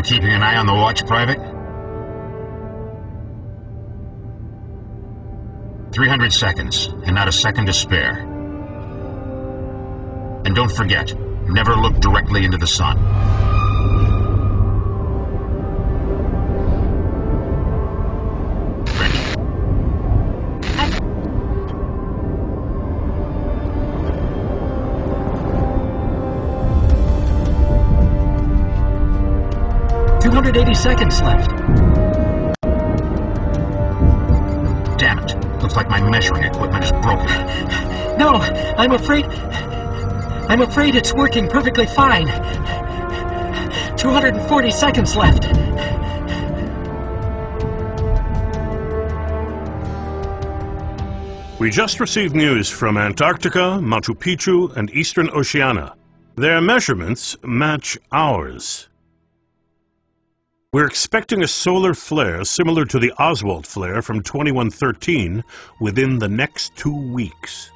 You keeping an eye on the watch, Private? 300 seconds, and not a second to spare. And don't forget, never look directly into the sun. 180 seconds left. Damn it. Looks like my measuring equipment is broken. No, I'm afraid... I'm afraid it's working perfectly fine. 240 seconds left. We just received news from Antarctica, Machu Picchu, and Eastern Oceania. Their measurements match ours. We're expecting a solar flare similar to the Oswald flare from 2113 within the next two weeks.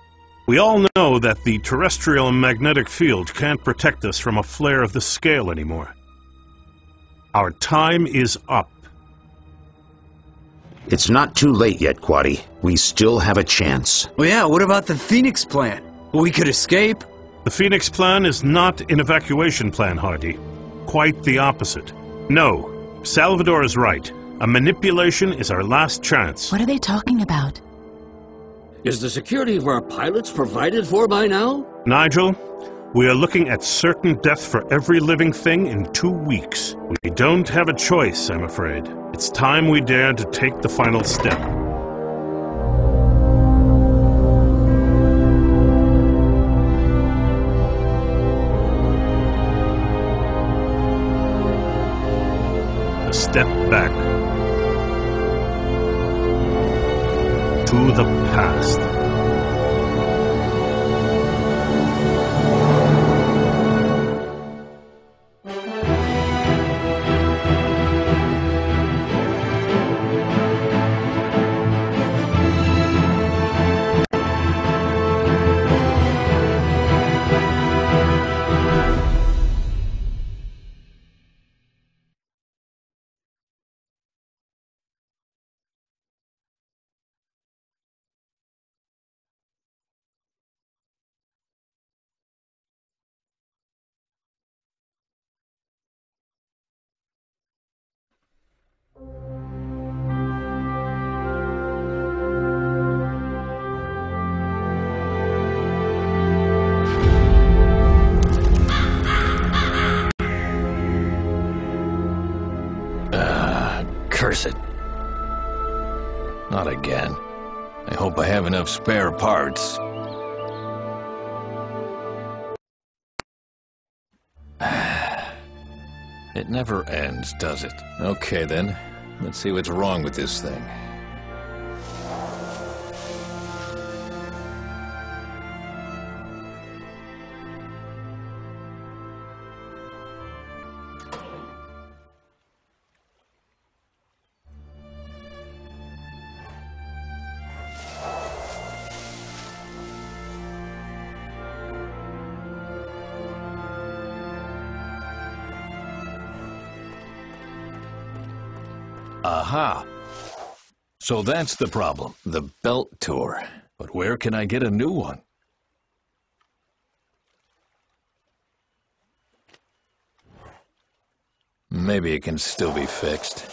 We all know that the terrestrial magnetic field can't protect us from a flare of this scale anymore. Our time is up. It's not too late yet, Quaddy. We still have a chance. Well, yeah, what about the Phoenix plan? We could escape. The Phoenix plan is not an evacuation plan, Hardy. Quite the opposite. No, Salvador is right. A manipulation is our last chance. What are they talking about? Is the security of our pilots provided for by now? Nigel, we are looking at certain death for every living thing in two weeks. We don't have a choice, I'm afraid. It's time we dare to take the final step. Step back. To the past. Not again. I hope I have enough spare parts. It never ends, does it? Okay then, let's see what's wrong with this thing. Aha! So that's the problem, the belt tour. But where can I get a new one? Maybe it can still be fixed.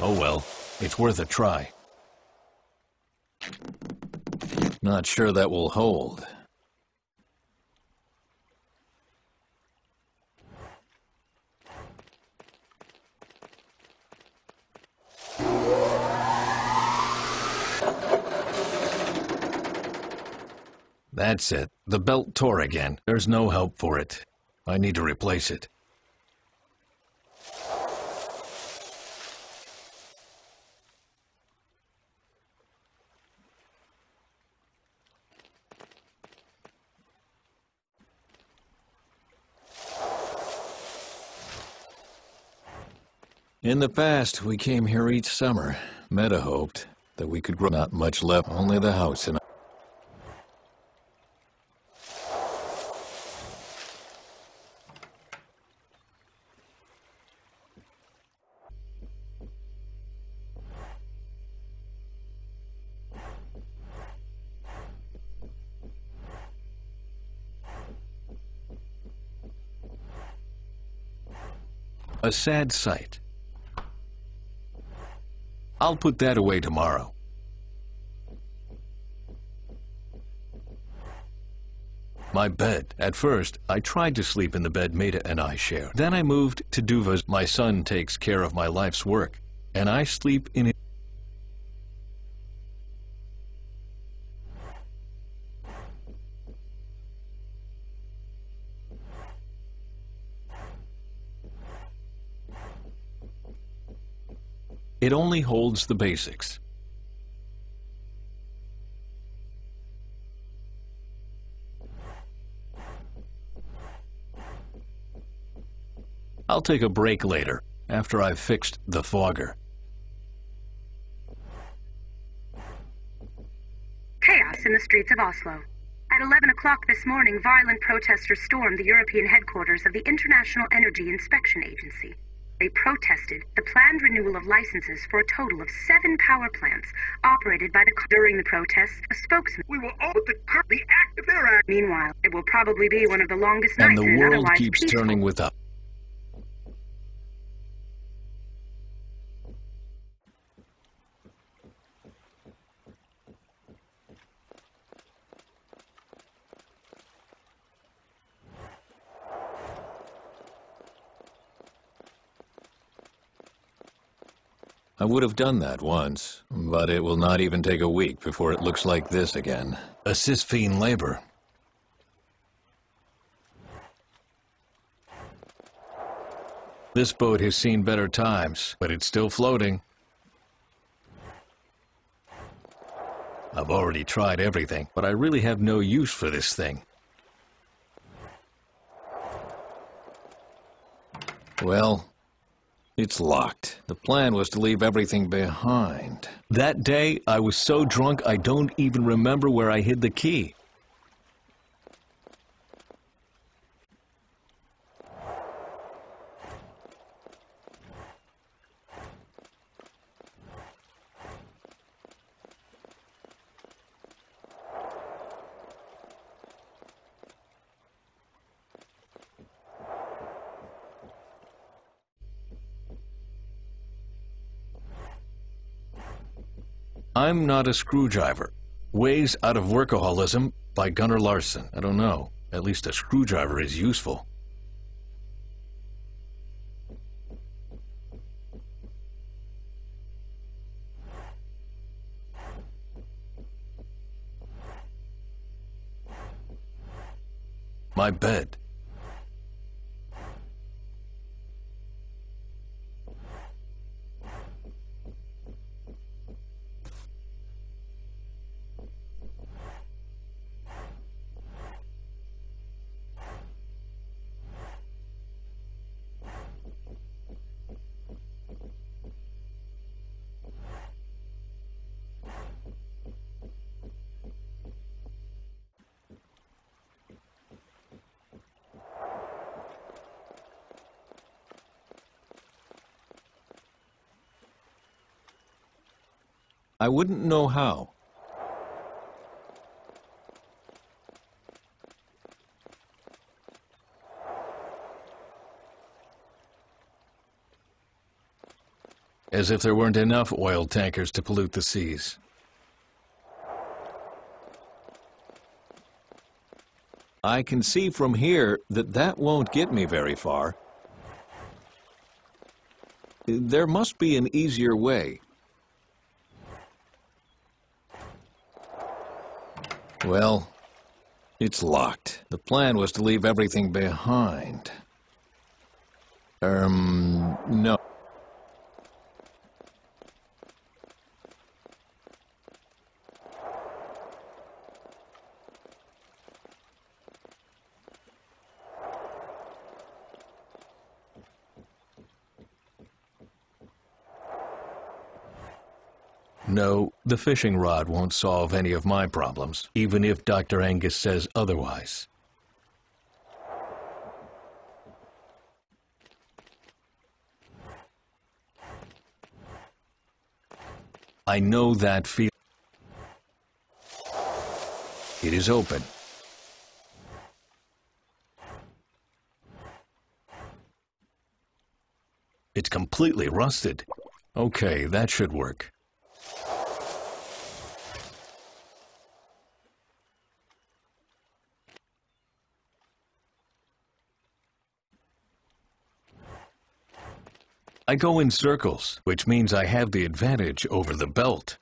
Oh well, it's worth a try. Not sure that will hold. That's it. The belt tore again. There's no help for it. I need to replace it. In the past, we came here each summer, Meta hoped that we could grow not much left, only the house and A sad sight. I'll put that away tomorrow. My bed. At first, I tried to sleep in the bed Maida and I share. Then I moved to Duva's. My son takes care of my life's work, and I sleep in it. It only holds the basics. I'll take a break later, after I've fixed the fogger. Chaos in the streets of Oslo. At 11 o'clock this morning, violent protesters stormed the European headquarters of the International Energy Inspection Agency. They protested the planned renewal of licenses for a total of seven power plants operated by the. During the protests, a spokesman. We will all put the, the act if they're act. Meanwhile, it will probably be one of the longest And nights the in an world keeps peaceful turning with us. I would have done that once, but it will not even take a week before it looks like this again. A fiend labor. This boat has seen better times, but it's still floating. I've already tried everything, but I really have no use for this thing. Well, it's locked. The plan was to leave everything behind. That day, I was so drunk I don't even remember where I hid the key. I'm not a screwdriver. Ways Out of Workaholism by Gunnar Larson. I don't know. At least a screwdriver is useful. My bed. I wouldn't know how. As if there weren't enough oil tankers to pollute the seas. I can see from here that that won't get me very far. There must be an easier way. Well, it's locked. The plan was to leave everything behind. Um, no. No, the fishing rod won't solve any of my problems, even if Dr. Angus says otherwise. I know that feel. It is open. It's completely rusted. Okay, that should work. I go in circles, which means I have the advantage over the belt.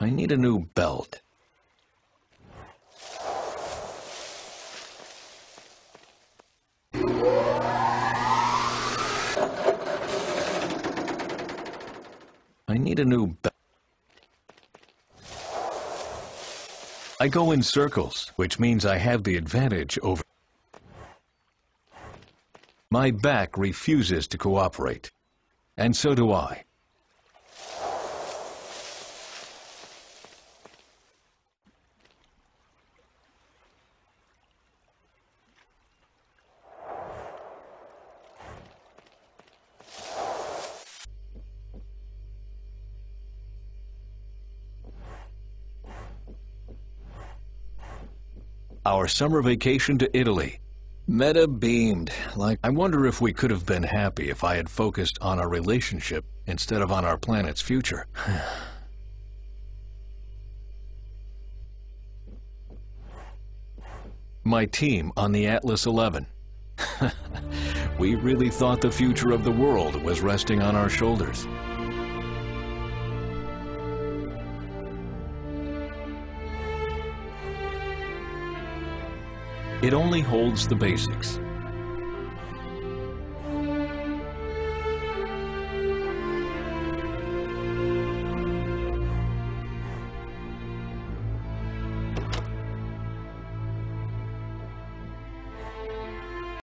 I need a new belt. I need a new belt. I go in circles, which means I have the advantage over... My back refuses to cooperate. And so do I. Our summer vacation to Italy. Meta beamed, like, I wonder if we could have been happy if I had focused on our relationship instead of on our planet's future. My team on the Atlas 11. we really thought the future of the world was resting on our shoulders. It only holds the basics.